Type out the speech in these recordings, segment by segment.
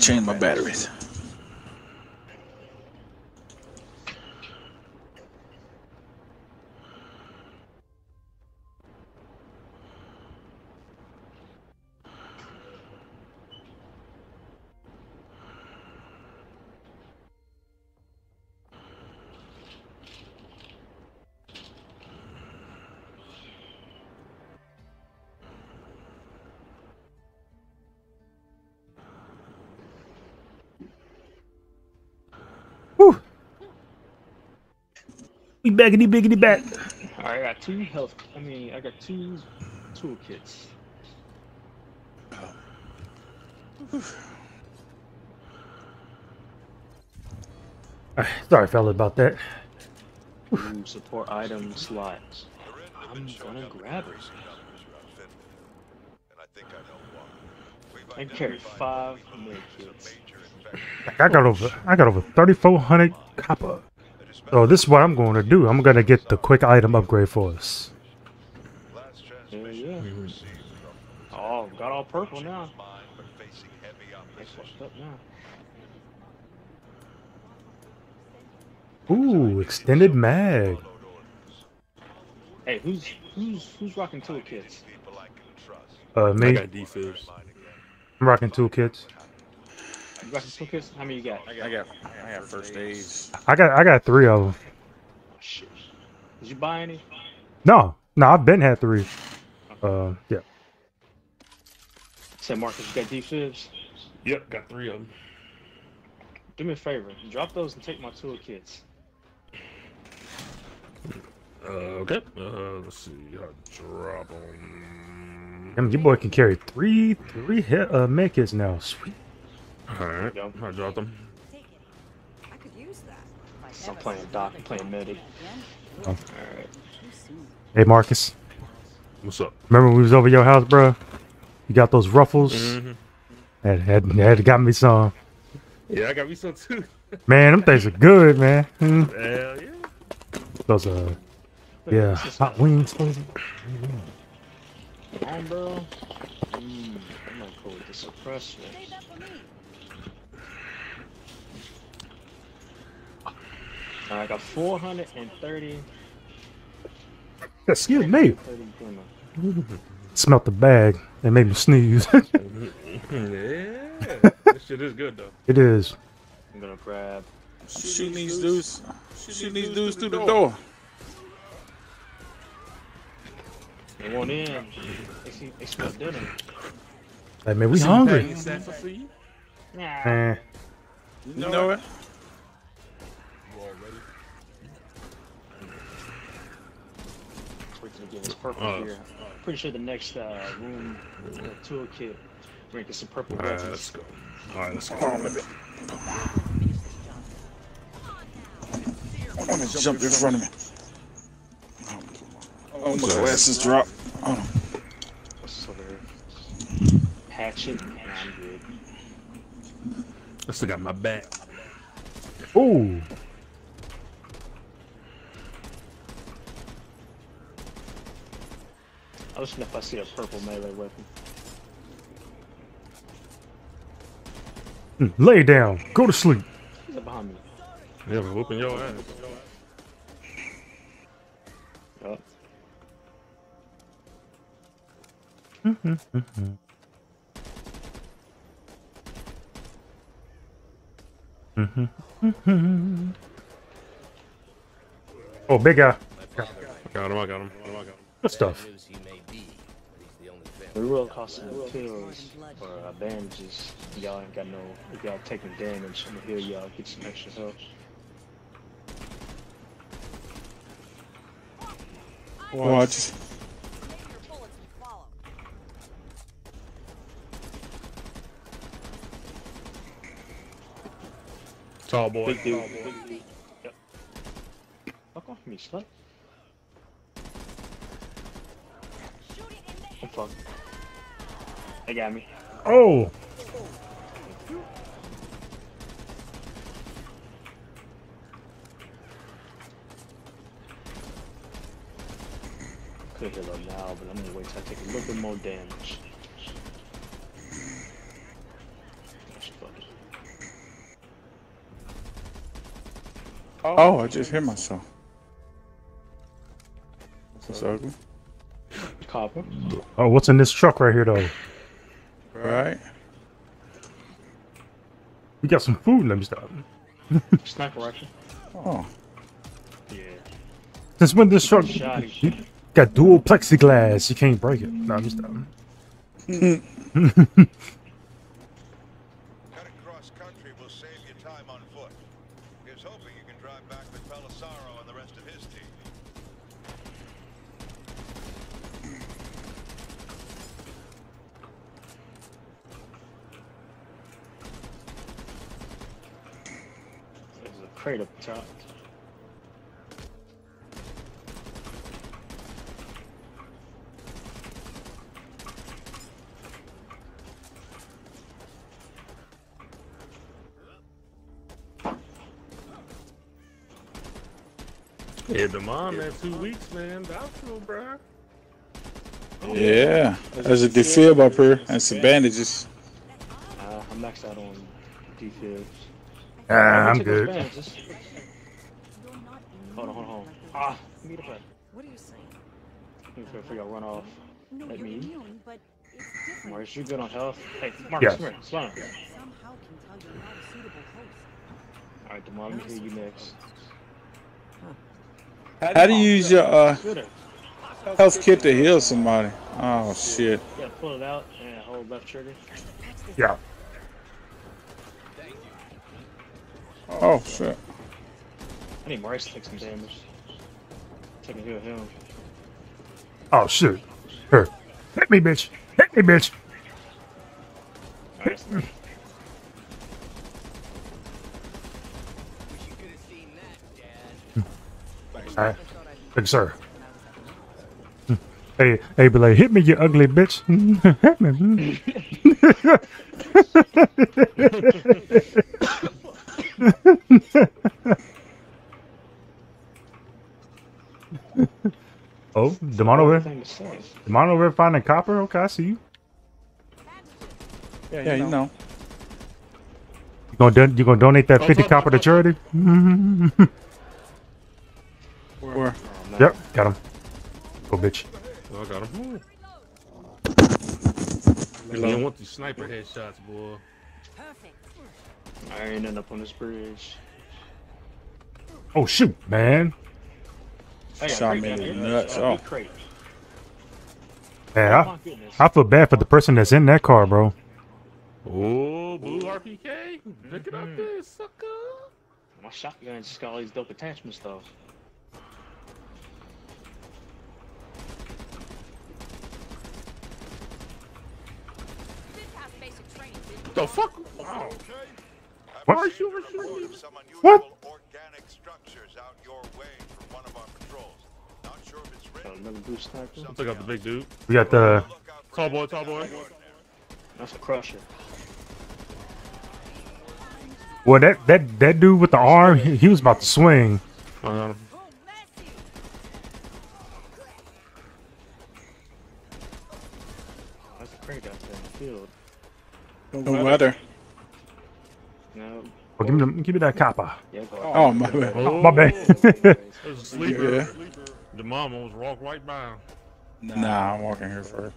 change my batteries. Baggity biggity back. All right, I got two health. I mean, I got two toolkits. Sorry, fella, about that. Ooh, support item slots. I'm gonna grab it. I carry five medkits. I got over I got over 3400 copper. So this is what I'm going to do. I'm going to get the quick item upgrade for us. Yeah, yeah. Oh, got all purple now. That's fucked up now. Ooh, extended mag. Hey, who's who's who's rocking toolkits? Uh, me. I got defibs. I'm rocking toolkits. You rocking toolkits? How many you got? I got, I got first aids. I got I got three of them. Shit. Did you buy any? No, no, I've been had three. Uh, yeah. Say, Marcus, you got defibs? Yep, got three of them. Do me a favor. Drop those and take my toolkits. Uh, okay. Uh, let's see. How to drop them. Damn, your boy can carry three three hit uh medkits now. Sweet. All right. Go. I dropped them. I could use that. If I So I'm playing Doc, I'm playing again. Medic. Oh. Alright. Hey Marcus, What's up? remember when we was over your house, bro? You got those ruffles? Mm-hmm. Had, had had got me some. Yeah, I got me some too. Man, them things are good, man. Hmm. Hell yeah. Those uh, yeah, this hot wings. flavor. On, bro. Mm, I'm gonna go with the suppressor. Save that for me. I got 430. Excuse me. Smelt the bag. It made me sneeze. yeah. this shit is good though. it is. I'm gonna grab. Shooting these dudes, shooting these dudes through the door. They want in. They, see, they smell dinner. Like, man, we hungry. Patty Stafford you? Nah. You know it? Wait till we get this purple Oh. here. Pretty sure the next uh, room uh, toolkit bring us some purple All right, let's go. All right, let's go. Hold on a bit. Finish this, Johnson. I'm gonna jump in front of me. Oh, my glasses drop. Hold on. What's over here? Hatchet, and I'm good. I still got my back. ooh, I was if I see a purple melee weapon. Mm, lay down. Go to sleep. Is it behind me? Yeah, we're whooping your ass. Oh, Oh, big guy. I got him. I got him. I got him. Good stuff. we will cost some pills or uh, bandages. Y'all ain't got no. If y'all taking damage, I'm gonna heal y'all. Get some extra health. Watch. Make your bullets and. Tall boy. Big dude. Big dude. Yep. Fuck off me, slut. fuck. They got me. Oh! Could hit up now, but I'm gonna wait till I take a little bit more damage. Oh, oh I just hit myself. Copper. Oh, what's in this truck right here though? Right. We got some food. Let me stop. Sniper rifle. Oh. Yeah. Since when this truck Shoddy. got dual plexiglass, you can't break it. No, I'm just stop. Cutting cross country will save you time on foot. Here's hoping you can drive back with Pelisaro and the rest of his team. There's a crate up top. Yeah, the mom man, two weeks, man. Doubtful, bruh. Yeah. There's a defib up here and some bandages. Uh, I'm maxed out on defibs. Ah, I'm good. bandages. You're not Hold on, hold on, hold on. like a Ah, meet up at. What are you saying? Let me figure out run off. No, Let you're me- immune, but it's different. Marcus, you good on health? Hey, Marcus, Yes. come here. Slow down. Somehow can tell you're not a suitable host. Alright, Demar, let me hear you next. How do you use your uh, Good. health kit to heal somebody? Oh shit. Yeah, pull it out and hold left trigger. Yeah. Oh shit. I need Marcus to take some damage. Take a heal him. Oh shit. Here. Hit me, bitch. Hit me, bitch. Hmm. Alright, Alright. Good sir. Hmm. Hey, hey, be like, hit me, you ugly bitch. hit me. Hmm. oh, Demon over here. thing to say. Demon over here finding copper. Okay, I see you. Yeah, you know. You gonna you gonna donate that fifty top, copper to top, top. charity? Where? Oh, man. yep, got him. Go, bitch. Oh, I got him. You don't want these sniper headshots, boy. Perfect. I ain't end up on this bridge. Oh shoot, man. I Shot crate me in the nuts. Oh. big. Man, Oh I. I feel bad for the person that's in that car, bro. Oh, blue RPK. Pick it up mm-hmm. there, sucker. My shotgun just got all these dope attachment stuff. Did pass basic training, didn't What the fuck? Wow. What? Why you over Reported some What? organic structures out your way from one of our patrols. Not sure if it's Got ready. another boost sniper. Took out the big dude. We got the Look out Tall boy, tall boy. That's a crusher. well that that that dude with the arm. He, he was about to swing. I got him. Oh, Messi! That's a crate out there in the field. No weather. No. Oh, give me the, give me that copper. Yeah, go Oh my bad. Oh, My bad. There's a sleeper. Yeah. The mom almost walked right by him. Nah, I'm walking here first.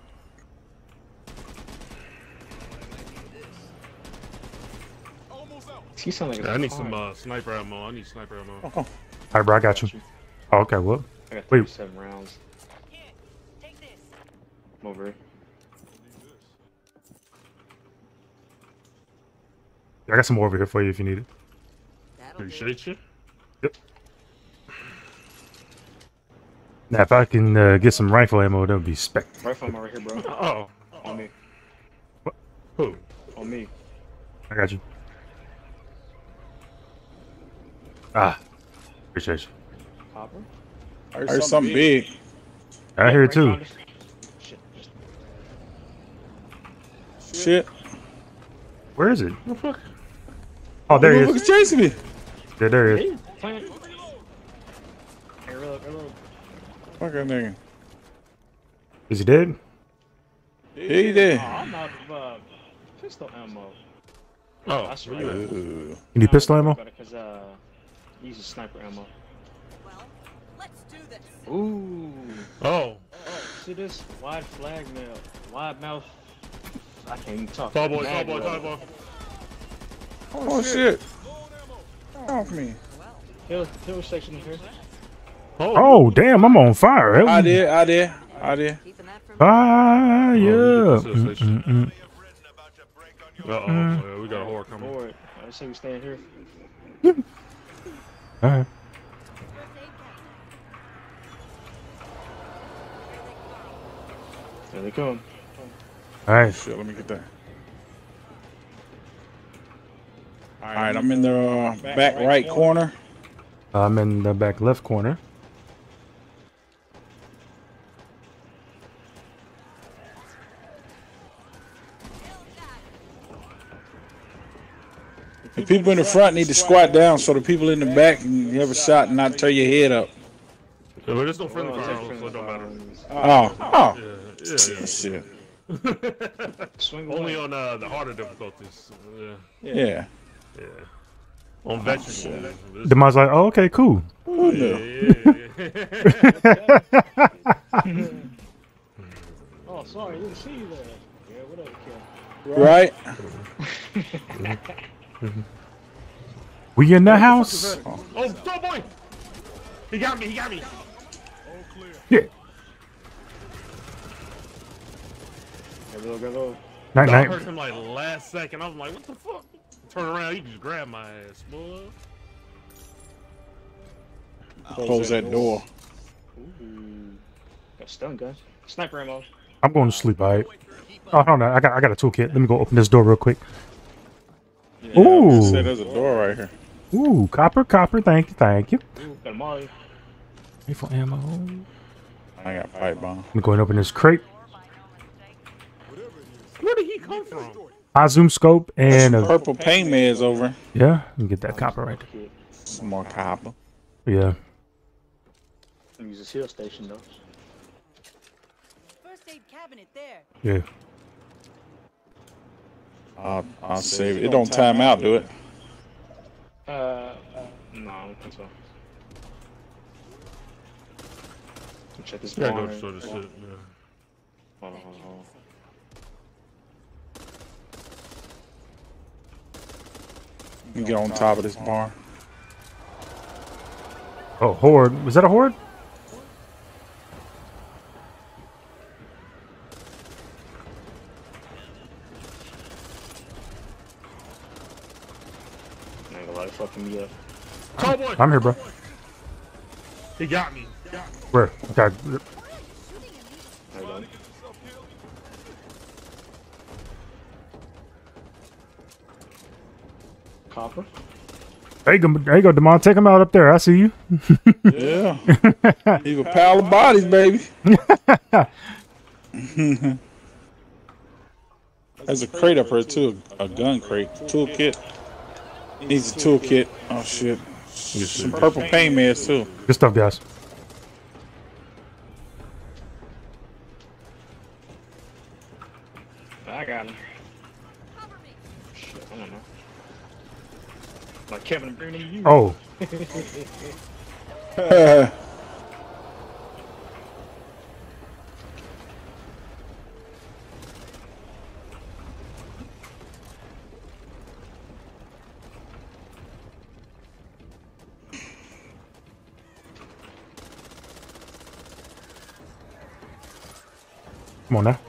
He sound like a I need some uh, sniper ammo. I need sniper ammo. Oh, All right, bro, I got you. Oh, okay, well, I got Wait. 37 rounds. Here, take this. I'm over I got some more over here for you if you need it. That'll. Appreciate you. Yep. Now, if I can uh, get some rifle ammo, that would be spec. Rifle ammo right here, bro. Oh. On me. What? Who? On me. I got you. Ah, appreciate you. Copper? There's something big. I hear it too. Shit. Shit. Where is it? What the fuck? Oh, there he Look, is. it's chasing me. There, there he is. Hey, plant. Hey, reload, reload. Fucking nigga. Is he dead? Oh, Yeah, he did. I'm out of uh, pistol ammo. Oh, That's where right. you at? Ooh. You need pistol ammo? Because, uh, Use a sniper ammo. Well, let's do this. Ooh. Oh, See this? Wide flag mail. Wide mouth. I can't even talk. tall boy, tall boy, tall boy. Oh shit! Off me. Hill, hill section here. Oh, damn, I'm on fire. I did. I did. I did. Keeping that from Fire. Oh, let me get this Mm, mm, mm. May have risen about to break on your Uh oh, yeah, we got a whore coming. Forward. I say we stand here. All right. There they come. All right. Shit, let me get that. All right, I'm in the uh, back right corner. I'm in the back left corner. The people in the front need to squat down so the people in the back can have a shot and not tear your head up. Yeah, but there's no friendly Oh, fire, different so it don't matter. Oh, oh, Yeah, yeah, shit. yeah. Swing Only on uh, the harder difficulties. Yeah, Yeah. Yeah. On veteran. Oh, Demon's like, oh, okay, cool. Who yeah, yeah, yeah. Oh, sorry, didn't see you there. Yeah, whatever, kid. Right? We in the house. Oh, oh tall boy! He got me, he got me. Yeah. Go low, go low. Night, I heard night. him like last second. I was like, what the fuck? Turn around, he just grabbed my ass, boy. Close that door. Ooh. Got stun gun. Sniper ammo. I'm going to sleep. All right. Oh, hold on. I got, I got a toolkit. Let me go open this door real quick. Yeah, Ooh. I there's a door right here. Ooh, copper, copper. Thank you, thank you. Ooh, got a molly. Rifle ammo. I got pipe bomb. I'm going to open this crate. Where did he come from? High zoom scope and a, Purple paint meds over. yeah. Let get that copper right Kid. Some more copper. Yeah. Let me use this hill station though. First aid cabinet there. Yeah. I'll, I'll save it. It don't time out, do it? Uh, uh no, I don't think so. Check this Yeah, barn. go destroy this shit. Yeah. Hold on, hold on, hold. You can get on top of this barn. Oh, horde. Was that a horde? I ain't gonna lie, fucking me up. Tall boy! I'm here, bro. He got me. Where? Okay. Hold on. Copper. There you go. There you go, Demond. Take him out up there. I see you. Yeah. Leave a pile of bodies, baby. There's a crate up here too, a gun crate, toolkit. Needs a toolkit. Oh shit. Some purple paint meds too. Good stuff, guys. Kevin Bruni, you. Oh, come on now.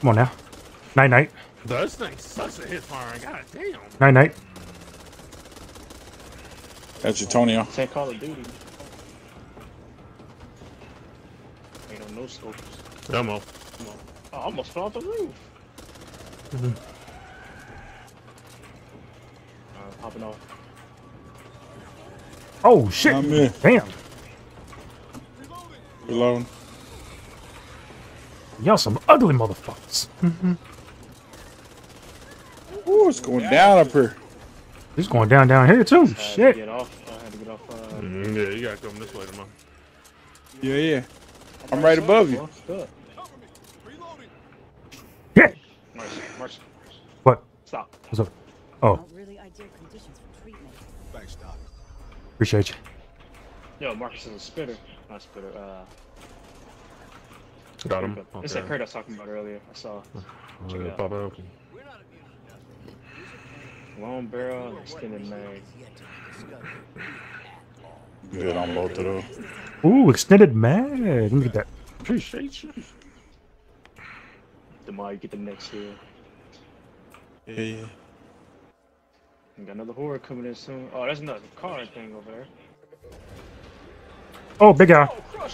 Come on now. Night, night. This thing's such a hit firing. God damn. Night, night. That's your Tonio. Say Call of Duty. Ain't no no scopes. Ammo. I almost fell off the roof. Uh, popping off. Oh shit! I'm in. Damn. Reloading. Y'all some ugly motherfuckers. mhm Ooh, it's going down up here. It's going down down here too. I had to Shit. get off. I had to get off. Uh, Mm, yeah, you gotta come this way, tomorrow. Yeah, yeah. I'm right above you. well. Yeah. March, march. What? Stop. What's up? Oh, Not really ideal conditions for treatment. Appreciate you. Yo, Marcus is a spitter. Not spitter. Uh, Got him. But It's that crate I was talking about earlier. I saw Oh, Check it yeah, out. Pop out. long barrel extended mag. Good on both of those. Ooh, extended mag. Look at that. Appreciate you. The more you get the next here. Yeah, yeah. We got another horror coming in soon. Oh, that's another car thing over there. Oh, big guy. Oh,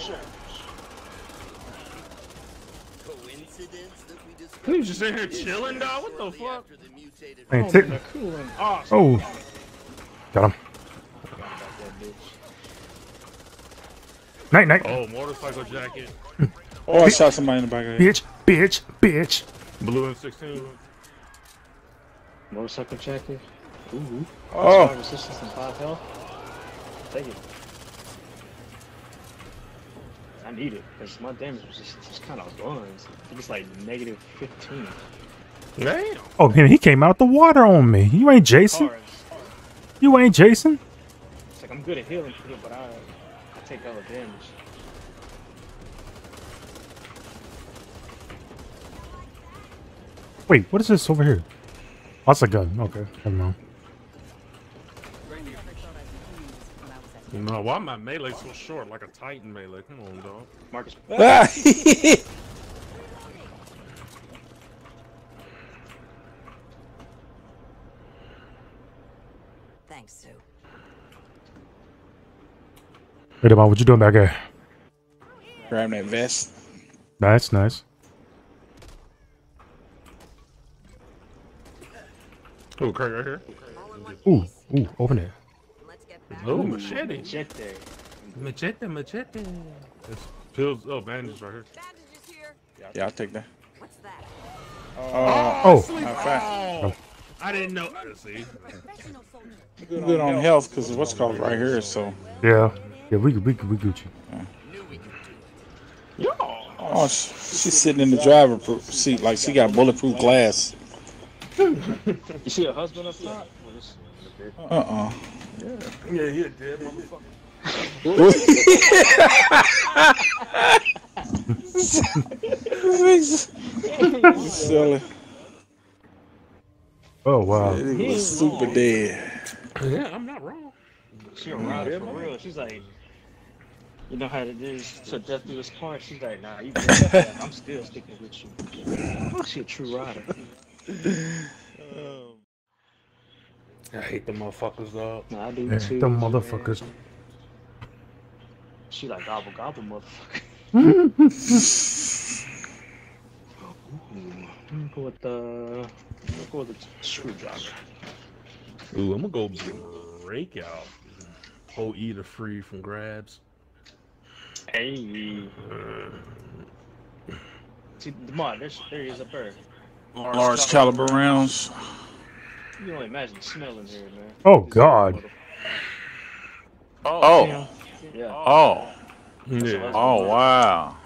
he was just in here chilling, dog. What the fuck? Hey, Oh, tick- man, they're cooling. Oh. Got him. about that bitch. Night, night. Oh, motorcycle jacket. Oh, I shot somebody in the back of the head. Bitch, bitch, bitch. Blue M16. Motorcycle jacket. Ooh. Oh. Five resistance and five health. Take it. I need it because my damage resistance is kind of buns. I think it's like negative 15. Damn. Oh, man, he came out the water on me. You ain't Jason. Cars. You ain't Jason. It's like I'm good at healing people, but I, I take all the damage. Wait, what is this over here? Oh, that's a gun. Okay, never mind. No, why my melee so short, like a Titan melee? Come on, dog. Marcus, Thanks, Sue. Wait a minute, what you doing back there? Grab that vest. Nice, nice. Oh, Craig right here. Ooh, ooh, open it. Let's. Oh, machete. Jete. Machete, machete. It's pills. Oh, bandages right here. Bandages here. Yeah, I'll take that. What's that? Oh, oh. Matter of fact, Oh, I didn't know. See, Professional good on health because what's called right here. So, yeah. Yeah, we we we Gucci. oh, sh- she's sitting in the driver seat like she got bulletproof glass. You see a husband up top? Well, this- Uh uh yeah, he a dead motherfucker. Silly. Oh wow. It was super dead. Yeah, I'm not wrong. She a rider for real. She's like, you know how it is to death do this part. She's like, nah, you. I'm still sticking with you. She a true rider. I hate the motherfuckers, dog. Nah, I do Yeah, too. them man. motherfuckers. She like gobble gobble motherfucker. Ooh, I'm gonna go with the. I'm gonna go with the screwdriver. Ooh, I'm gonna go break out. Whole eater free from grabs. Hey. See, Demar, there's, there he is up there. Large caliber rounds. You can only imagine smelling here, man. Oh God. Oh, Yeah. oh, Yeah. oh, oh. oh wow.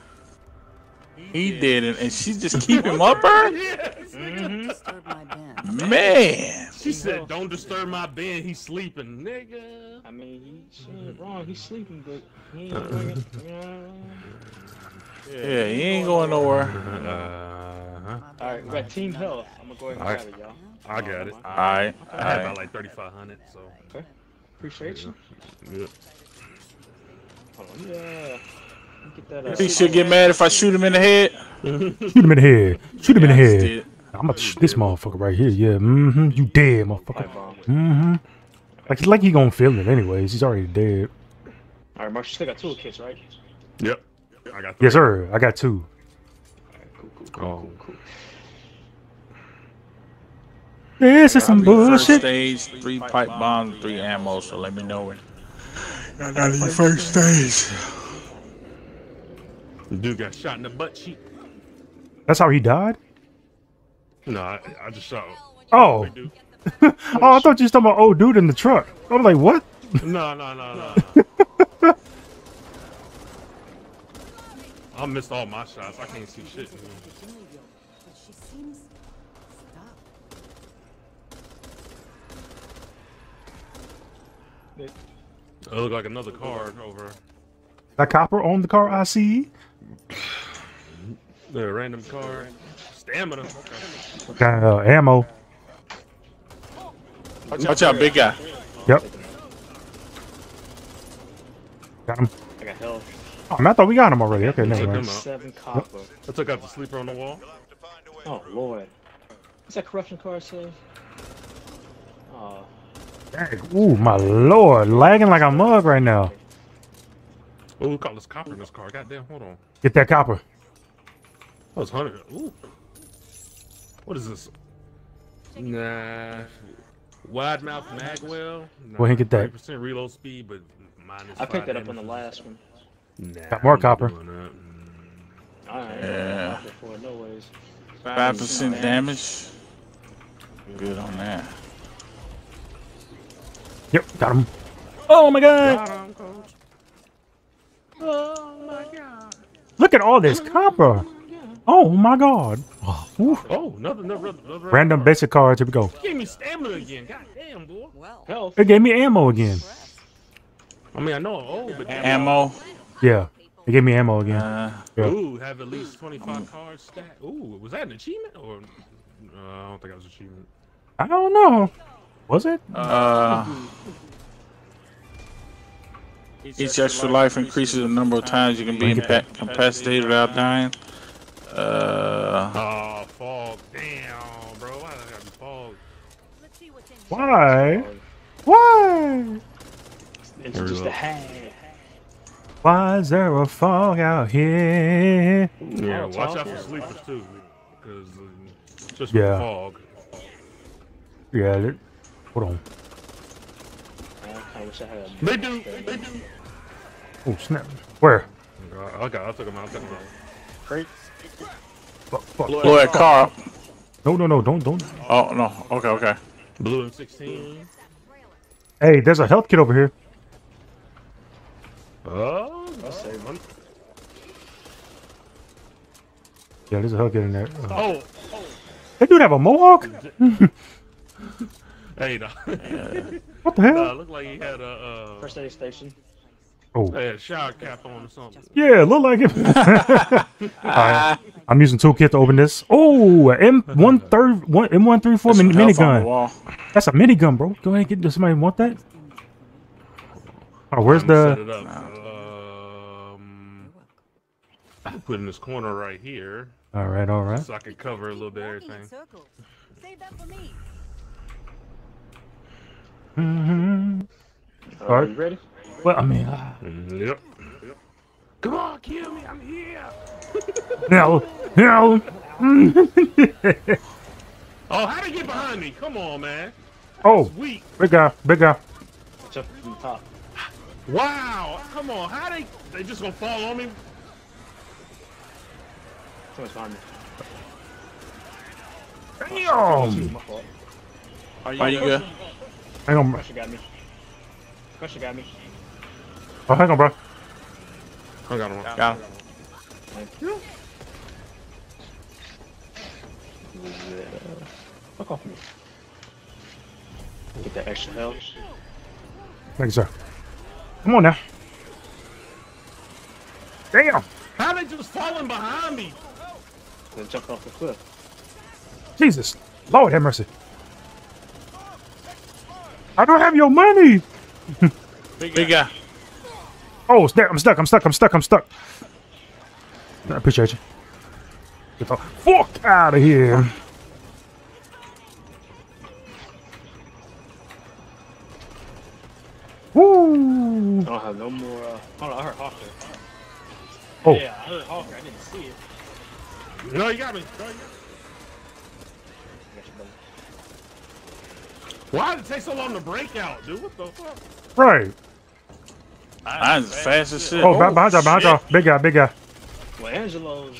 He did it, and she just keep him up her? Mm-hmm. Disturb my band. Man. She said, "Don't disturb my bed. He's sleeping, nigga." I mean, he she ain't wrong. He's sleeping, but he ain't bringing. Yeah. Yeah, he ain't going nowhere. Uh-huh. All right, we got team health. I'm gonna go ahead and Alright. grab it, y'all. I got it. All right, I all had right. about like 3,500, so. Appreciate you. Yeah. Hold on, yeah. Let Get that. Uh, He should get mad if I shoot him in the head. Shoot him in the head. Shoot him in the Yeah, I just head. Did. I'm gonna shoot this motherfucker right here. Yeah. Mm-hmm. You dead, motherfucker. pipe bomb. Mm-hmm. Like like he gonna feel it anyways. He's already dead. All right, Mark, you still got two kids, right? Yep. I got. Three. Yes, sir. I got two. Cool, cool, cool, Oh. cool, cool. This is some First bullshit. stage, three pipe bombs, three ammo. So let me know when. I got your first stage. The Dude got shot in the butt cheek. That's how he died. No, I, I just shot. Oh. Oh, I thought you was talking about old dude in the truck. I'm like, what? No, no, no, no. I missed all my shots. I can't see shit. Familiar, but she seems stuck. It look like another car over That copper on the car I see. the random car. Stamina. Okay. Got uh, ammo. Watch out, big guy. Yep. Got him. I got health. Oh, man, I thought we got him already. Okay, never Took mind. him out. Seven copper. I took out the sleeper on the wall. You'll have to find a way Oh lord. What's that corruption card say? Oh, Dang, Ooh, my lord. Lagging like a mug right now. Oh, we call this copper in this car. Goddamn, hold on. Get that copper. That was 100. Ooh. What is this? Nah. Wide mouth magwell. Nah, Go ahead and get that. 30% reload speed, but minus I picked that up on the last one. Nah, Got more I'm copper. Mm. Alright. Yeah. Before, no. Five percent damage. Good on that. Yep, got him. Oh my god. Got 'em, coach. Oh my god. Look at all this copper. Oh my god. Oh. Oh, another, another, another Random car. basic cards. Here we go. Gave me stamina again. God damn, boy. Well, Health. It gave me ammo again. I mean, I know I'm old, but Ammo. Yeah, it gave me ammo again. Uh, Yeah. Ooh, have at least 25 cards stacked. Ooh, was that an achievement or? Uh, I don't think that was an achievement. I don't know. Was it? uh, each extra life increases the number of times you can be incapacitated without dying. Uh, Oh, fog. Damn, bro. Why did I gotta fog? Let's see what's in here. Why? Why? Introduce the hag. Why is there a fog out here? Yeah, watch out for sleepers too, because um, just Yeah. with fog. Yeah. It, hold on. I wish I had a They do. They do. Oh snap. Where? I got. I took them out. I took them out. crate. Fuck, fuck. blow that car up. No, no, no. Don't, don't. Oh no. Okay, okay. Blue M16. Hey, there's a health kit over here. Oh, I'll save one. Yeah, there's a health kit in there. Uh, oh, They do have a mohawk? hey, no. What the hell? nah, looked like he had a uh, First aid station. Oh, he had a shower cap on or something. yeah, look like it. Alright, I'm using toolkit to open this. Oh, M one third one M one three four Some mini health minigun. That's a minigun, bro. Go ahead and get. Does somebody want that? Oh, where's I'm gonna set the? it up. Um, put in this corner right here, All right, all right. so I can cover a little bit of everything. Save that for me. hmm Uh, Alright. you ready? Well, I mean, uh, Yep. Come on, kill me! I'm here. no, no. Oh, how they get behind me? Come on, man. oh, Weak. big guy, big guy. Jump from the top. Wow. Come on. How they? They just gonna fall on me? Someone's behind me. Damn. My fault. Are you good? Hang on, bro. Crusher got me. Crusher got me. Oh, hang on, bro. I got him. Got him. Thank you. Fuck off me. Get that extra health. Thank you, sir. Come on now. Damn. How they just falling behind me? Then jump off the cliff. Jesus. Lord have mercy. I don't have your money. Big guy. Oh, snap. I'm stuck. I'm stuck. I'm stuck. I'm stuck. I appreciate you. Get the fuck out of here. Woo. I don't have no more. Uh, hold on, I heard Hocker. Oh. Yeah, I heard Hocker. I didn't see it. No, you got me. No, you got me. I got you, buddy. Why did it take so long to break out, dude? What the fuck? Right. Mine's fast as oh, shit. Oh, behind behind y'all. Behind y'all. Big guy. Big guy. Well, Angelo's.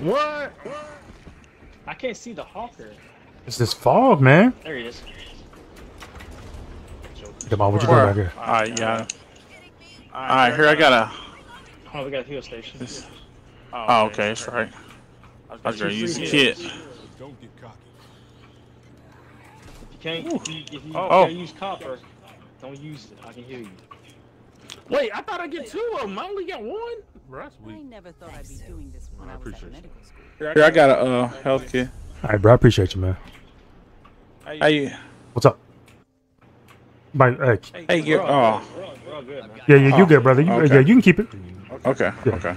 What? I can't see the Hocker. It's this fog, man. There he is. Come on, what you doing Where? back here? Alright, yeah. Alright, here I got a. Oh, we got a heal station. Oh, oh, okay, that's right. I was gonna use the kit. Don't get cocky. If you can't, oh. if you, if you Oh. can't use copper, Don't use it. I can hear you. Wait, I thought I get two of them. I only got one. Bro, that's I never thought I'd be doing this when I I, was at appreciate you. medical school. Here, I got a uh, health kit. All right, bro. I appreciate you, man. How you? What's up? Bye. Hey, Hey, get. We're Oh, all good. We're all- good, yeah, yeah, you Oh, good, brother. You, okay. Yeah, you can keep it. okay, Yeah. okay.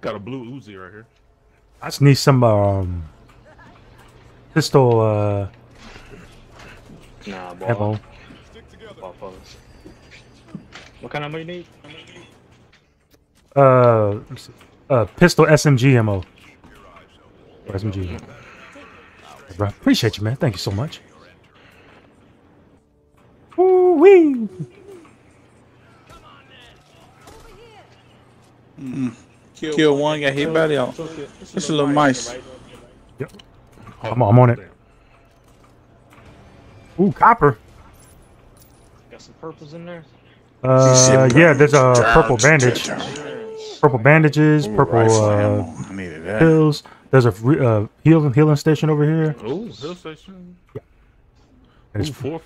Got a blue Uzi right here. I just need some um pistol uh Nah, boy. ammo. Ball fellas. What kind of money you need? Uh, uh, pistol SMG ammo. Or SMG. Bro, appreciate you, man. Thank you so much. Woo wee. Kill one, got hit by the other. It's a little mice. I'm, I'm on it. Ooh, copper. Got some purples in there. Uh, yeah, there's a purple bandage. Purple bandages, purple rifle uh, ammo. I needed that. pills. There's a re- uh, healing healing station over here. Oh, hill station. And Ooh, it's, four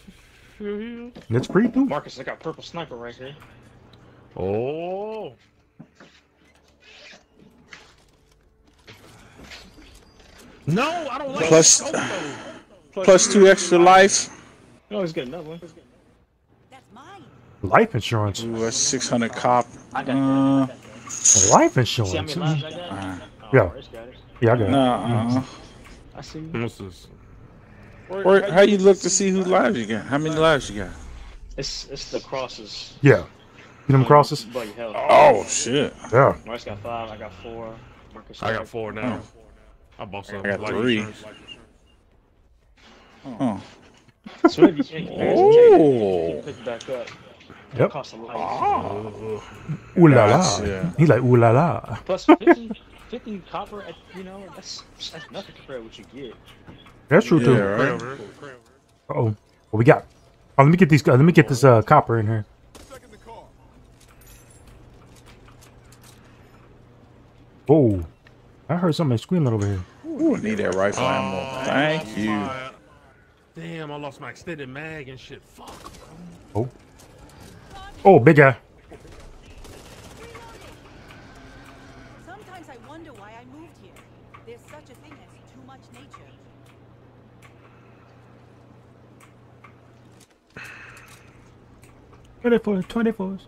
and it's free too. Marcus, I got purple sniper right here. Oh. No, I don't like Plus- scope, though. Plus two extra life. Oh, he's got another one. That's mine. Life insurance. Ooh, that's 600 cop. Uh. Life insurance. many lives uh, Oh, Yeah. Rich got it. Yeah, I got it. nah, uh, I see. you. What's this? Where, how you look to see who lives you got? How many lives you got? It's it's the crosses. Yeah. You them crosses? But your. Oh shit! Yeah. Marcus got five. I got four. Marcus I got four now. I bought some. I got three. insurance. Oh, So if you in comparison, Oh. you pick it back up. Yep. It costs a lot. Ooh la la. Gotcha. He like ooh la la. Plus 50, 50 copper, at, you know, that's, that's nothing compared to what you get. That's true Yeah, too. right. pray over it. Uh oh. What we got? Oh, let me get these. Uh, let me get this uh, copper in here. Oh, I heard somebody screaming over here. Ooh, I need that rifle ammo. Oh, Thank you. my- Damn, I lost my extended mag and shit. Fuck. Oh. Oh, big guy. Sometimes I wonder why I moved here. There's such a thing as too much nature. Twenty-four, twenty-fours.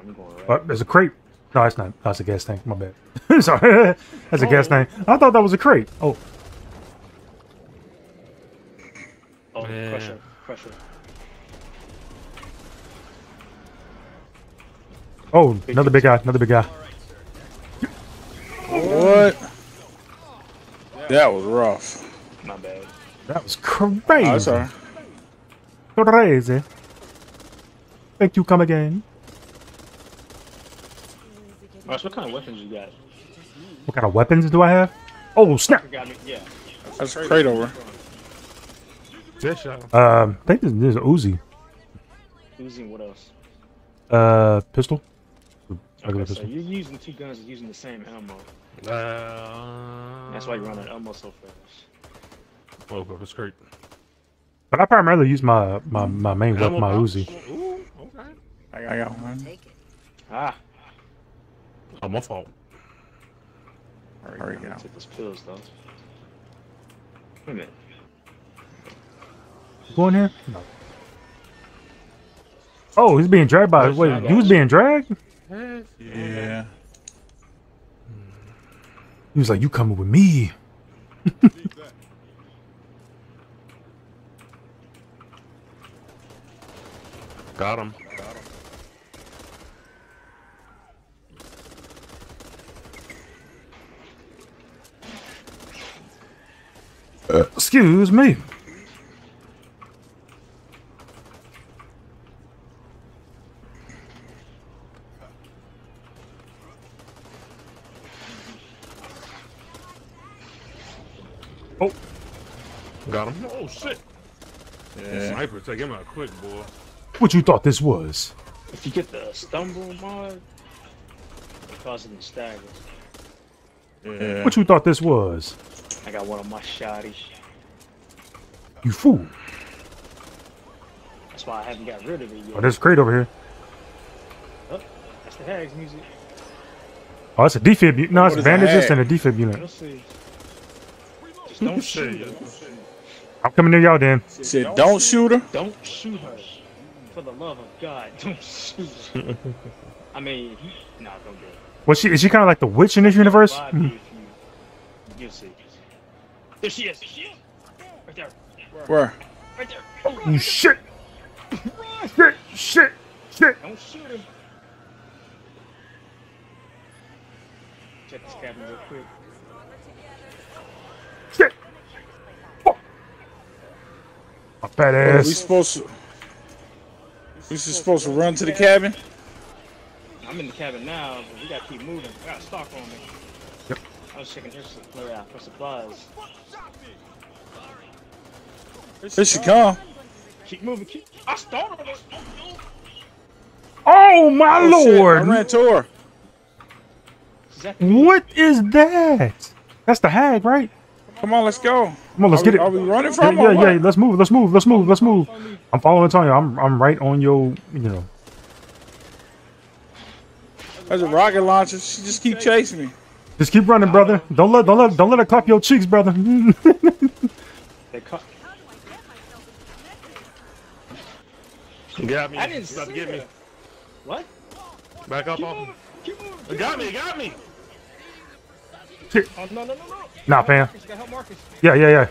I'm right. Oh, there's a crate. No, it's not. That's a gas tank. My bad. Sorry, that's a gas oh. tank. I thought that was a crate. Oh, Oh, Man. crusher, crusher. Oh, another big guy. Another big guy. What? That was rough. My bad. That was Oh, that's crazy. Crazy. Thank you. Come again. Marcus, what kind of weapons you got? What kind of weapons do I have? Oh snap! You got me, yeah. That's a crate over. Dead shot. Um, I think this, this is a Uzi. What else? Uh, pistol. Regular Okay, so you're using two guns and using the same ammo. Uh, That's why you're running ammo so fast. Oh, that's great. But I primarily use my my, my main weapon, my Uzi. box? Ooh, okay. I got one. Take it. Ah, Oh, my fault. There we I'm go. gonna take those pills though. Wait a minute. Go in here. No. Oh, he's being dragged by. Wait, he was being dragged. Yeah. He was like, "You coming with me?" Got him. Uh, excuse me. Oh, Got him. Oh shit. Yeah. Sniper, take him out quick, boy. what you thought this was? If you get the stumble mod, it causes them staggers. Yeah. What you thought this was? I got one of my shotties. You fool. That's why I haven't got rid of it yet. Oh, there's a crate over here. Oh, That's the Hags music. Oh, it's a defib. u- No, it's What is a bandages and a defib unit. We'll see. Just don't shoot her. I'm coming near y'all, then. Said, don't shoot her. Don't shoot her. For the love of God, don't shoot her. I mean, nah, don't do it. Was she? Is she kind of like the witch in this universe? Bobby, Hmm. you, you'll see. There she is. Right there. Where? Right there. Oh, shit! Shit! Shit! Shit! Don't shoot him. Check this cabin real quick. Shit! Fuck. My fat Are we ass. supposed to? We just supposed to run to the cabin? I'm in the cabin now, but we gotta keep moving. I got stock on me. Yep. I was checking here for, uh, for supplies. Here she come. Keep moving. Keep. I started her. Oh my Oh, shit, I lord! ran to her. Exactly. What is that? That's the hag, right? Come on, let's go. Come on, let's are get we, it. Are we running Yeah, from yeah, her? or yeah. Let's move. Let's move. Let's move. Let's move. I'm following Tanya. I'm I'm right on your. You know. There's a rocket launcher. She just keep chasing me. Just keep running, brother. Don't let don't let don't let her clap your cheeks, brother. They caught. You got me. I didn't You about to see get me. What? Back up Keep off moving. Keep moving. It got me. Got me. Oh no no no no. Nah, fam. Marcus, gotta help Marcus. Yeah, yeah, yeah.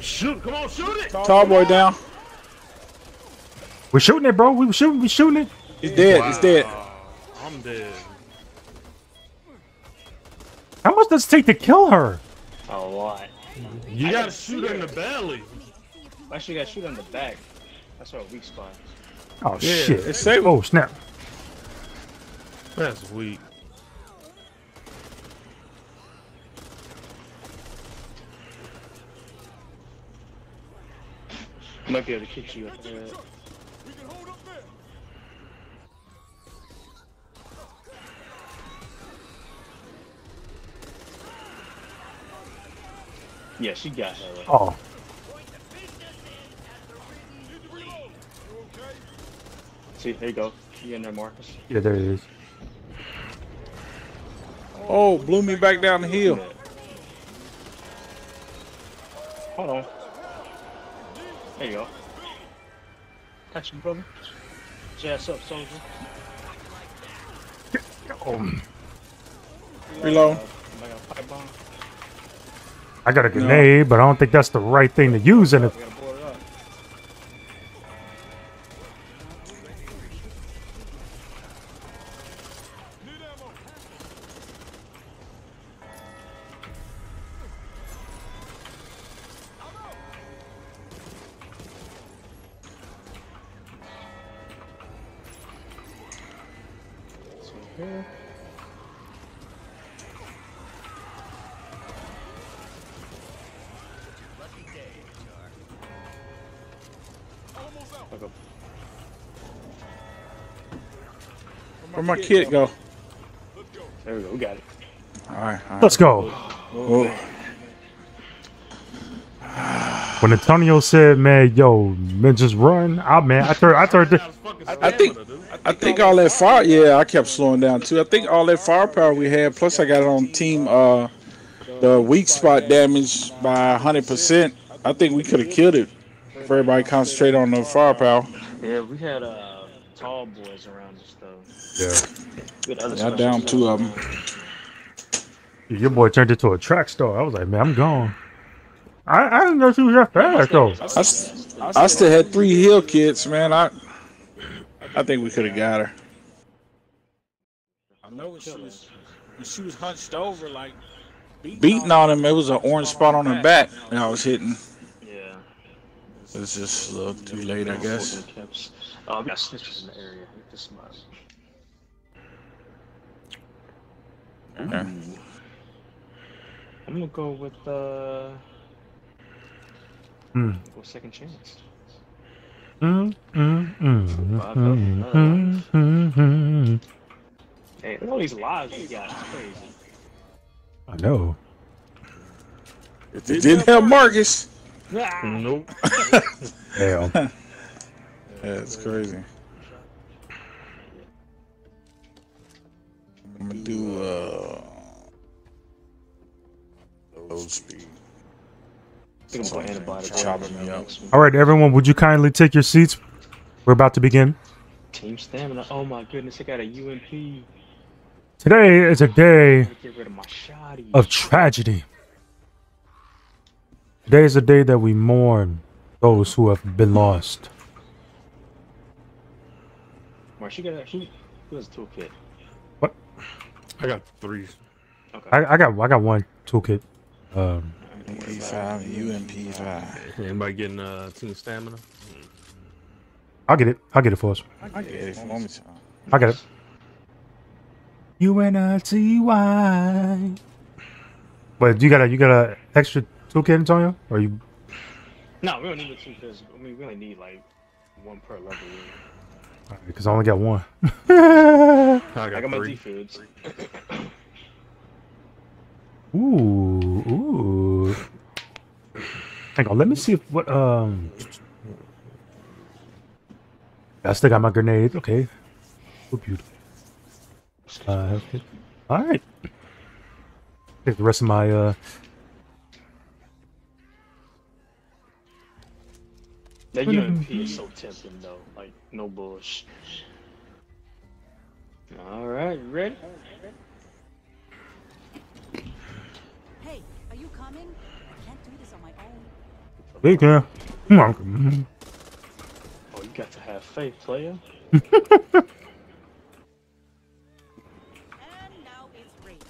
Shoot. Come on, shoot it. Tall boy down. We're shooting it, bro. We were shooting. We shooting it. He's dead. He's dead. I'm dead. How much does it take to kill her? A lot. You I gotta shoot her in the belly. Actually, you gotta shoot on the back. That's our weak spot. Oh Yeah, shit! it's safe. Oh snap! That's weak. Might be able to kick you up there. Yeah, she got her. Oh, See, there you go. You in there, Marcus? yeah, there it is. Oh, blew me back down the hill. Hold on. There you go. Catch him, brother. Jazz up, soldier. Oh, Reload. I got a pipe bomb. I got a grenade, but I don't think that's the right thing to use in it. My kid go? There we go. We got it. All right. All right. Let's go. Oh, When Antonio said, "Man, yo, man, just run," I man, I turned, I turned. That The, was fucking I think- I think all that fire. Yeah, I kept slowing down too. I think all that firepower we had. Plus, I got it on team. Uh, the weak spot damage by 100. percent I think we could have killed it. If everybody concentrate on the firepower. Yeah, we had uh tall boys around us though. yeah, We had other Yeah, I down two of them. your boy turned into a track star. I was like, man, I'm gone. I, I didn't know she was that fast though. I still had three hill kids, man. I I think we could have got her. I know when she was when she was hunched over, like beating on him. It was an orange spot on her back, and I was hitting. Yeah. It's just a little too late, I guess. Folding caps. Oh, I got snitches in the area. Hit this mug. Okay. I'm gonna go with uh Mm. go second chance. Mm, mm, mm, Five mm, up, mm, mm, mm. Hey, look at all these lives we got. It's crazy. I know. It didn't help Marcus. Ah! Nope. Damn. Yeah, it's crazy. I'm gonna do uh low speed. I think I'm gonna antibiotic Chopping right me now, up. next one. All right, everyone, would you kindly take your seats? We're about to begin. Team stamina. Oh my goodness, I got a UMP. Today is a day Gotta get rid of of tragedy. Today is a day that we mourn those who have been lost. Mark, she got a who, who has a toolkit? What? I got three. Okay. I, I got I got one toolkit. Um, MP5, UMP5. Anybody getting uh, team stamina? I'll get it. I'll get it for us. I get it. for me. I got it. U N I T Y. But you got a you got a extra toolkit, Antonio, or you? No, we don't need the two because I mean we only need like one per level. Because I only got one. I got, I got my three. D foods. Ooh, ooh. Hang on, let me see if what um. I still got my grenade. Okay. So beautiful. Uh, okay. all right. Take the rest of my uh. That UMP is so tempting though. Like no bullshit. All right, ready? Hey, are you coming? I can't do this on my own. Big yeah. Come on. Oh, you got to have faith, player. And now it's raining.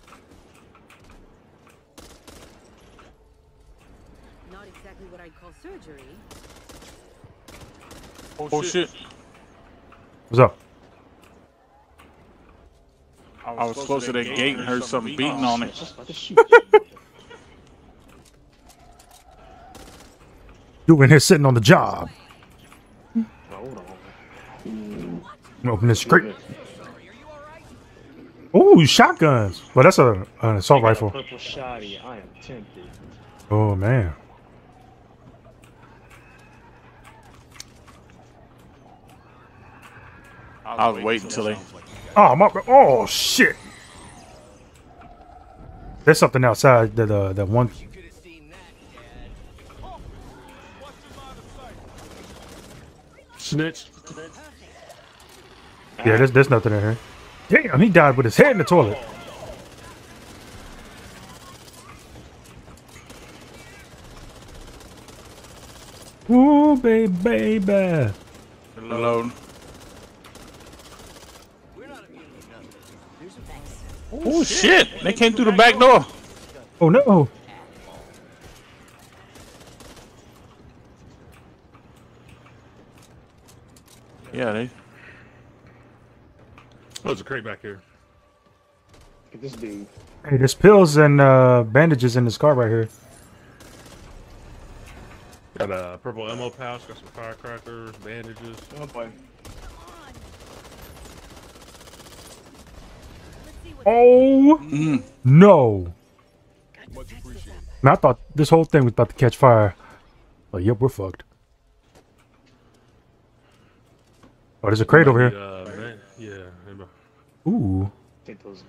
Not exactly what I'd call surgery. Oh, oh shit. What's up? I was close to that gate and heard something beating on it. Just about to. You in here sitting on the job. Hold on. Open this crate. Ooh, shotguns. Well, that's a an assault rifle. Purple shoddy. I am tempted. Oh man. I was waiting until they. Oh my! Oh shit! There's something outside that uh that one. Snitch. Yeah, there's there's nothing in here. Damn, he died with his head in the toilet. Ooh, baby, baby. Reloading. Oh shit! They came through the back door. Oh no! Yeah, they. Oh, there's a crate back here. Look at this dude. Hey, there's pills and uh, bandages in this car right here. Got a purple ammo pouch. Got some firecrackers, bandages. Oh boy. Let's see what Oh Mm. no! Man, I thought this whole thing was about to catch fire. Oh, yep, we're fucked. Oh, there's a crate over here. Uh, yeah. Ooh, those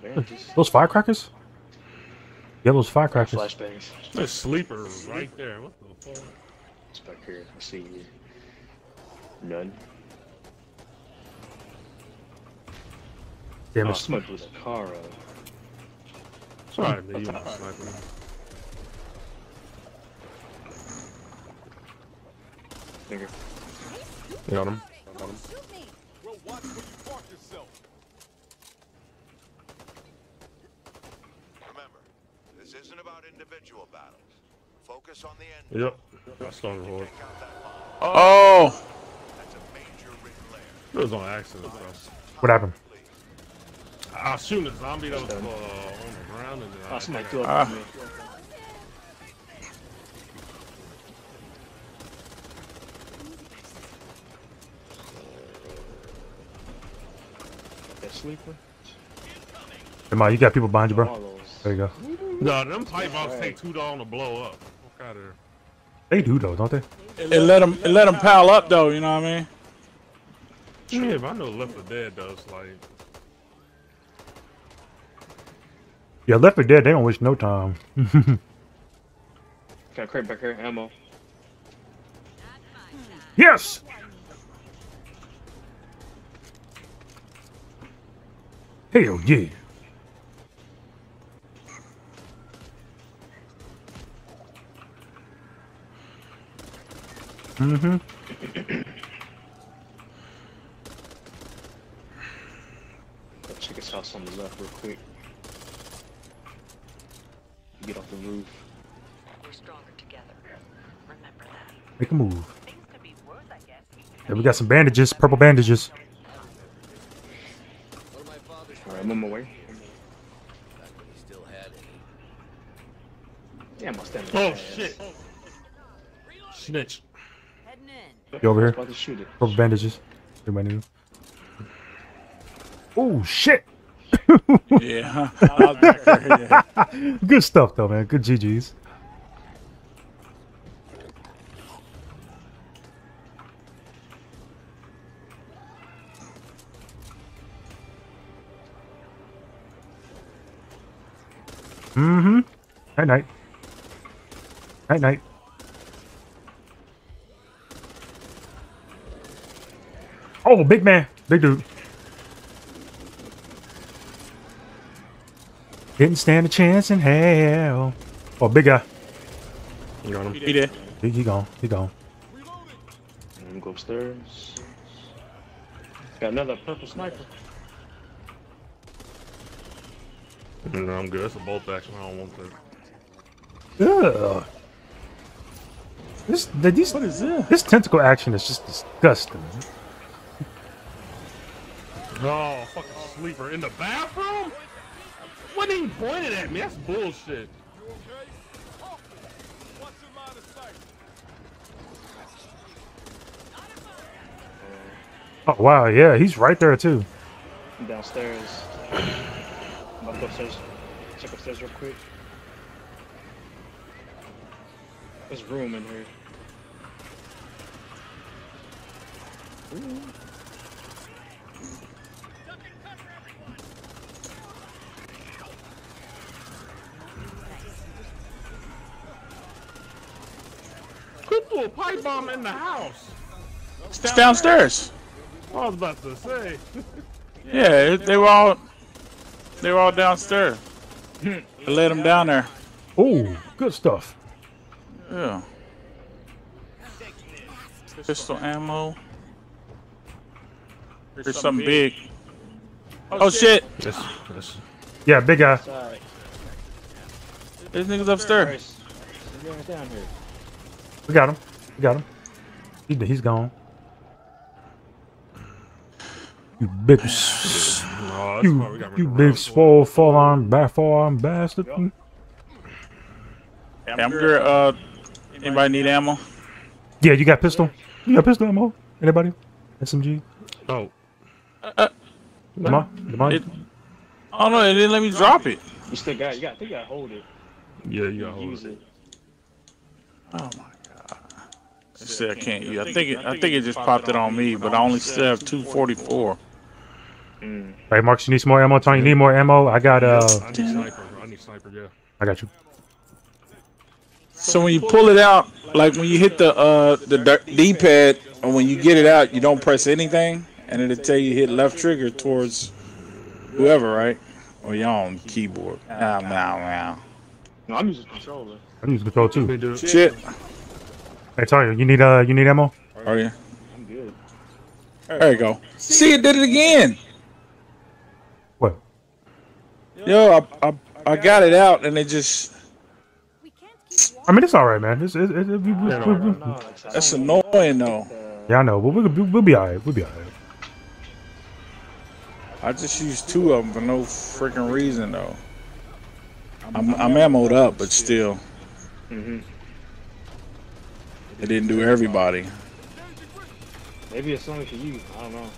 those firecrackers? Yeah, those firecrackers. Flashbangs. There's a sleeper right there. What the fuck? It's back here. I see you. None. Damn Oh, it. somebody blew the car up. Sorry, man. You was sniping. Nigga. Got him. Don't shoot me. Remember, this isn't about individual battles. Focus on the end. Yep. Got Stoner Horde. Take that. Oh, That's a major rig layer. It was on accident, bro. What happened? I was shooting a zombie that was uh, on the ground and then Oh, I somebody threw Ah. up on me. That sleeper? Come on, you got people behind you, bro. There you go. No, them pipe bombs take too long to blow up. Fuck out of here. They do though, don't they? It let them it let them pile up though. You know what I mean? Yeah, but I know Left 4 Dead does. Like, Yeah, Left 4 Dead, they don't waste no time. Got a crate back here, ammo. yes! Hell yeah. Mm-hmm. Check his house on the left real quick. Get off the roof. We're stronger together. Remember that. Make a move. Things worse, Yeah, we got some bandages, purple bandages. Alright, I'm on my way. Yeah, my stamina. oh shit! Snitch. You over here? was about to shoot it. Purple bandages. Everybody knew. Oh shit! Yeah. Good stuff though, man. Good GGs. Mm-hmm. Night night. Night night. Oh, big man. Big dude. Didn't stand a chance in hell. Oh, big guy. You got him. Be there. He, he gone. He gone. Let me go upstairs. Got another purple sniper. No, I'm good. That's a bolt action. I don't want that. Ugh. This, the, these, What is this? this tentacle action is just disgusting. Oh, fucking sleeper in the bathroom? Wasn't even pointed at me. That's bullshit. Oh wow, yeah, he's right there too. I'm downstairs. I'm about to go upstairs. Check upstairs real quick. There's room in here. Who threw a pipe bomb in the house? It's downstairs. I was about to say. Yeah, they were all they were all downstairs. I let them down there. Oh, good stuff. Yeah. Pistol ammo. There's something big. Oh, oh shit! Yes, yes. Yeah, big guy. Sorry. There's niggas upstairs. Chris, you're going down here. We got him. We got him. He, he's gone. You big, s- No, you, why we got you rid of big Rose. swole, full arm, back arm bastard. Yeah, I'm good. Uh, anybody need ammo? Yeah, you got pistol. You got pistol ammo. Anybody? SMG. Oh, Come on, come on. It, oh no, it didn't let me drop it. You still got, you got, I think you gotta hold it. yeah, you got Use hold it. Oh my god. I can't use. I think it. I think it just popped it on me, but I only still have 244. Mm. Hey, Marcus, you need some more ammo. Tony, you need more ammo. I got uh, I need sniper. I need sniper. Yeah. I got you. So when you pull it out, like when you hit the uh the D pad, or when you get it out, you don't press anything, and it'll tell you hit left trigger towards whoever, right? Or your own keyboard. Ah, wow, wow. No, I'm using controller. I'm using control too. They do. Shit. Hey, Tony, you need uh, you need ammo? Oh yeah. I'm good. There you go. See, it did it again. What? Yo, I, I, I got it out, and it just. We can't keep I mean, it's all right, man. It's, it's, it's, no, No, it's- That's annoying, though. yeah, I know. But we'll, we'll, we'll be all right. We'll be all right. I just used two of them for no freaking reason, though. I'm, I'm ammoed up, but still, mhm. It didn't do everybody. Maybe it's only for you. I don't know.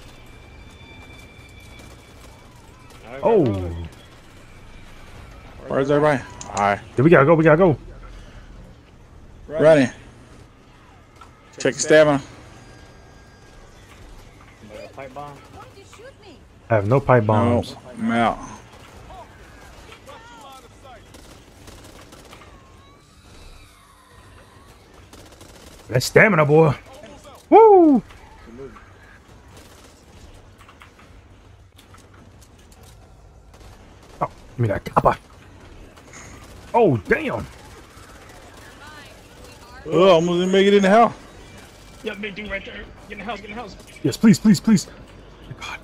Alright, Oh. Where's everybody? All right, yeah, we gotta go. We gotta go. running. Check stamina. Somebody got a pipe bomb. Why'd you shoot me? I have no pipe No, bombs. I'm out. That stamina, boy. Woo! Oh, give me that copper. Oh, damn. Oh, almost didn't make it in the house. Yeah, big dude right there. Get in the house, get in the house. Yes, please, please, please. God.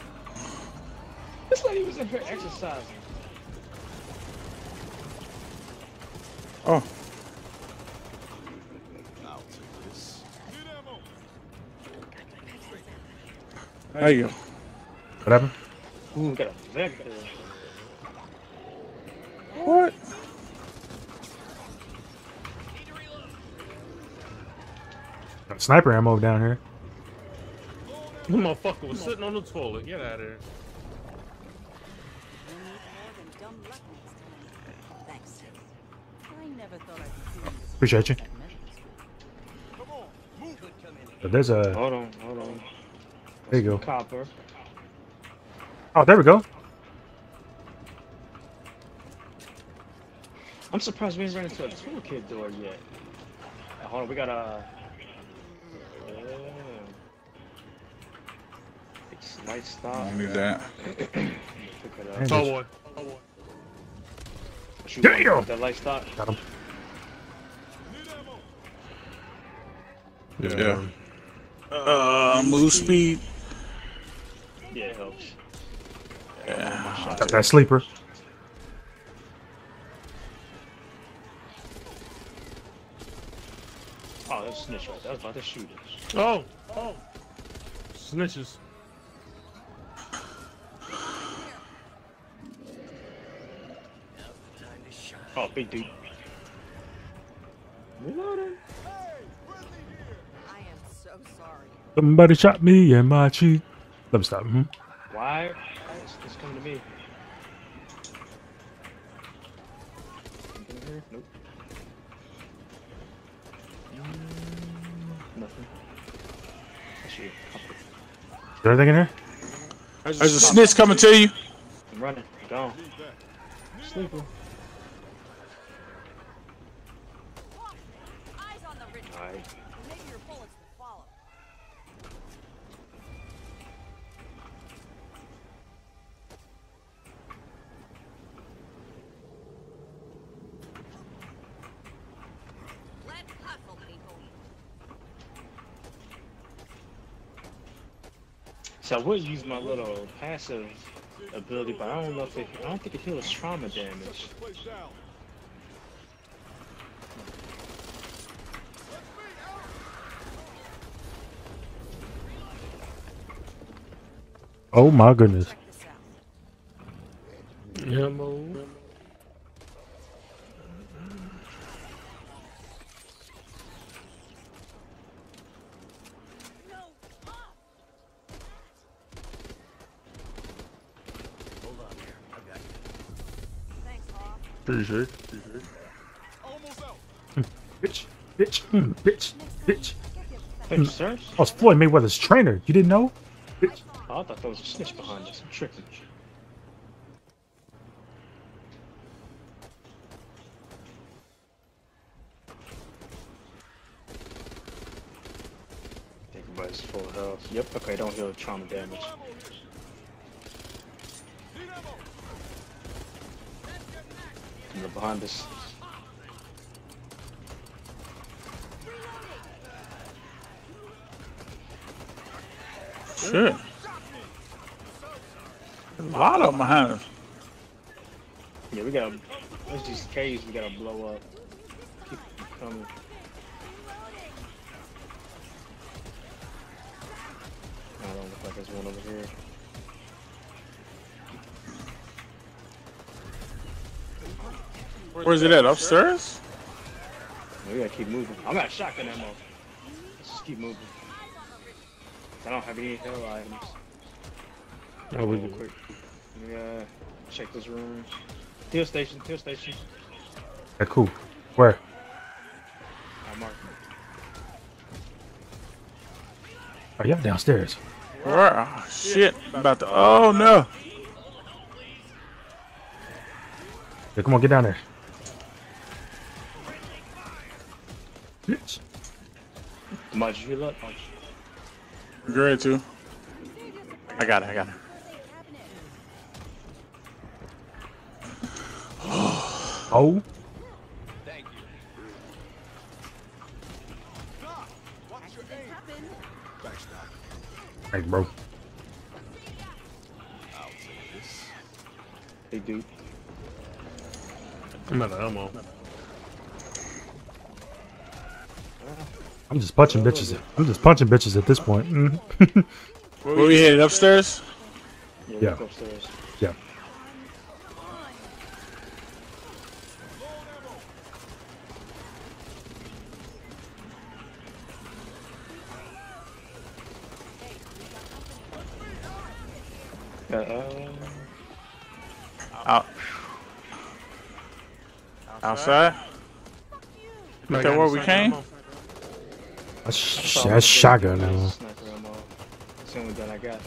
This lady was in here exercising. Oh, there you go. What happened? Ooh, got a vector. What? Got sniper ammo down here. The motherfucker was sitting on the toilet. Get out of here. You need more than dumb luck next time. Thanks. I never thought I'd be doing this. Appreciate you. at medical school. But there's a. Hold on, hold on. There you go. Copper. Oh, there we go. I'm surprised we didn't run into a toolkit door yet. Uh, hold on, we got a. Yeah. It's light I stop. don't need that. Pick it up. Hey. Oh boy. Oh boy. Shoot Damn! with That light stop. Got him. Yeah. Uh, move speed. Yeah, it helps. Yeah. Got that sleeper. Oh, that's a snitch right there. I was about to shoot it. Oh. Oh. Snitches. Oh, big dude. Reloading. I am so sorry. Somebody shot me in my cheek. Let me stop. hmm Why? It's, it's coming to me. Anything here? Nope. Mm, nothing. Actually, Is there anything in here? There's a snitch coming to you. I'm running. Gone. Sleeper. Eyes on the ridge. Alright. Maybe your bullets will follow. Let's hustle, people. So I would use my little passive ability, but I don't know if it. I don't think it heals trauma damage. Oh my goodness. Check this out. Ammo. Hoff. Appreciate. Bitch. Bitch. mm, Bitch. Bitch. Thank you, sir. Oh, it's Floyd Mayweather's trainer. You didn't know? Bitch. Oh, I thought there was a snitch behind us. I'm tripping. Think everybody's full health. Yep, okay, don't heal trauma damage. And they're behind us. Shit. A lot of them behind us. Yeah, we gotta. There's these caves we gotta blow up. Keep them coming. I don't look like there's one over here. Where's it at? Upstairs? We gotta keep moving. I'm at shotgun ammo. Let's just keep moving. I don't have any heal items. Oh, we Real quick. Let me uh, check this room. Heal station, heal station. Yeah, cool. Where? I mark. Oh, yeah, downstairs. Where? Oh, shit. About to. Oh no. Yeah, come on, get down there. Bitch. Much you look. Great too. I got it. I got it. Oh, Accidents happen. hey, bro. Hey, dude. I'm out of ammo. I'm just punching bitches. I'm just punching bitches at this point. Mhm. Where we headed upstairs? Yeah, Yeah. upstairs. yeah. Uh, uh, Out. Outside? Is that where we came? That's, sh- that's shotgun ammo. It's the only gun I got.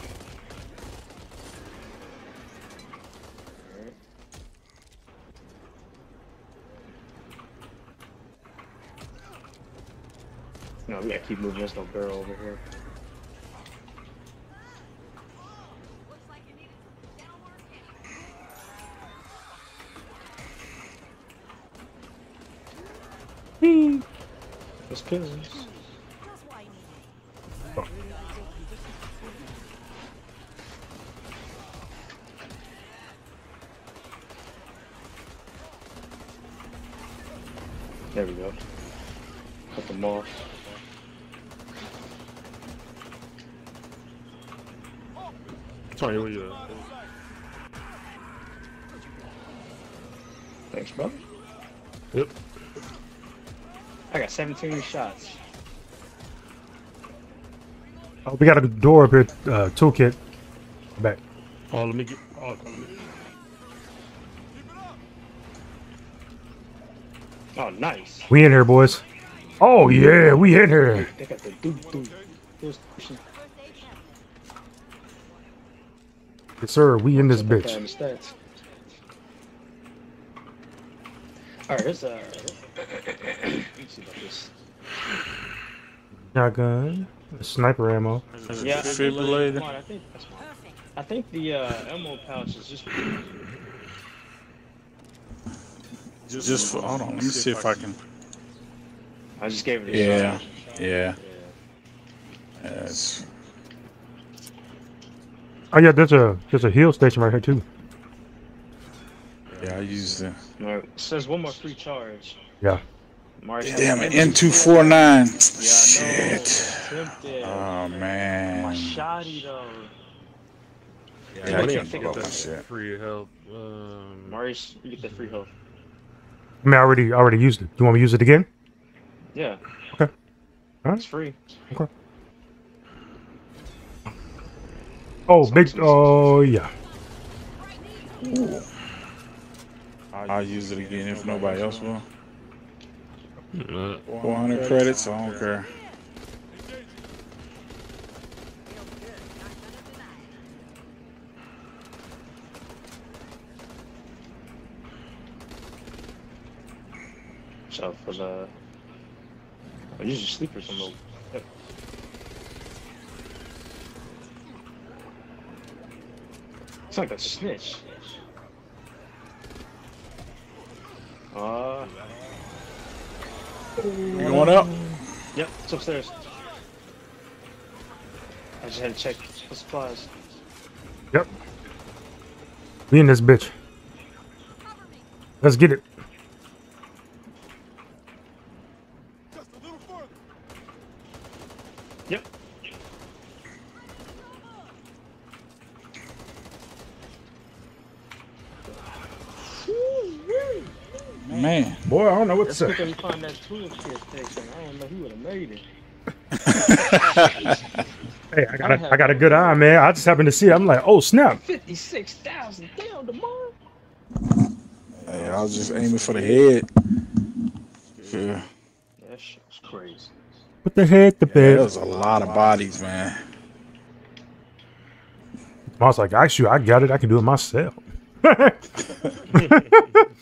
No, we gotta keep moving. There's no barrel over here. 17 shots. Oh, we got a door up here. Uh, toolkit. Back. Oh, let me get. Oh, let me- Oh, nice. We in here, boys. Oh yeah, we in here. They got the doo doo. Yes, sir. We in this bitch. Damn stats. Alright, there's a. Let me see about this. Shotgun. Sniper ammo. Yeah, I think, on, I think, Perfect. I think the uh, ammo pouch is just. Just for. Hold on. Let me see if I can. I just gave it a Yeah. shot. Yeah. Yes. Oh yeah, there's a there's a heal station right here too. Yeah, I used the. Alright, it says one more free charge. Yeah. Marty Damn it. M249. Yeah, I know. Shit. Tempted. Oh, My man. shoddy though. Yeah, I I can't to blow up that shit. free help. Um, Maurice, you get the free health. I mean, I already I already used it. You want me to use it again? Yeah. Okay. Alright. It's free. Oh, big. Oh yeah. I'll use it again if nobody else will. uh, 400 credits, I don't care. So for the. I use your sleepers on the. Yep. It's like a snitch. Uh, You going up? yep, it's upstairs. I just had to check the supplies. Yep. We in this bitch. Let's get it. Yep. Man. Boy, I don't know what to Let's say. look and find that toolkit section. I don't know who would have made it. Hey, I got a, I got a good eye, man. I just happened to see it. I'm like, oh snap. 56,000 down tomorrow. Hey, I was just aiming for the head. Yeah. That shit was crazy. Put the head to There bed. was a lot of bodies, man. I was like, actually, I got it. I can do it myself.